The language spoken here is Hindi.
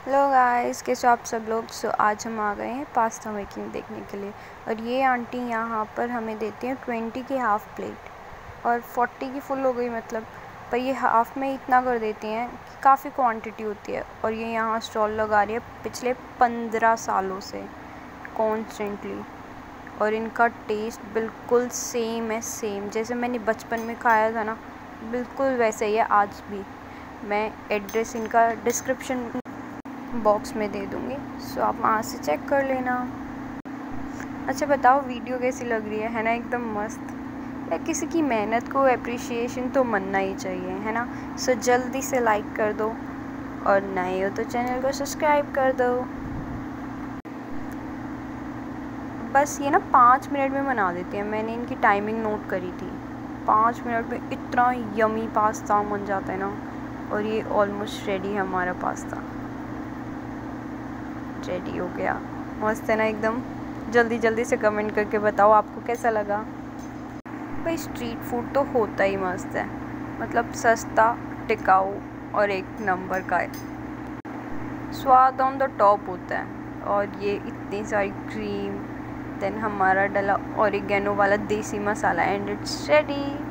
हेलो गाइस कैसे आप सब लोग? सो आज हम आ गए हैं पास्ता मेकिंग देखने के लिए। और ये आंटी यहाँ पर हमें देती हैं ट्वेंटी की हाफ़ प्लेट और फोर्टी की फुल हो गई मतलब। पर ये हाफ़ में इतना कर देती हैं कि काफ़ी क्वांटिटी होती है। और ये यहाँ स्टॉल लगा रही है पिछले पंद्रह सालों से कॉन्स्टेंटली और इनका टेस्ट बिल्कुल सेम है सेम जैसे मैंने बचपन में खाया था ना, बिल्कुल वैसे ही है आज भी। मैं एड्रेस इनका डिस्क्रिप्शन बॉक्स में दे दूँगी। सो आप वहाँ से चेक कर लेना। अच्छा बताओ वीडियो कैसी लग रही है? है ना, एकदम मस्त। या किसी की मेहनत को अप्रिशिएशन तो मनना ही चाहिए, है ना? सो जल्दी से लाइक कर दो। और नए हो तो चैनल को सब्सक्राइब कर दो। बस, ये ना पाँच मिनट में बना देती हैं। मैंने इनकी टाइमिंग नोट करी थी। पाँच मिनट में इतना यमी पास्ता बन जाता है ना। और ये ऑलमोस्ट रेडी है हमारा पास्ता रेडी हो गया। मस्त है ना एकदम? जल्दी जल्दी से कमेंट करके बताओ आपको कैसा लगा। भाई स्ट्रीट फ़ूड तो होता ही मस्त है। मतलब सस्ता, टिकाऊ और एक नंबर का है। स्वाद ऑन द टॉप होता है। और ये इतनी सारी क्रीम देन हमारा डला ऑरिगेनो वाला देसी मसाला एंड इट्स रेडी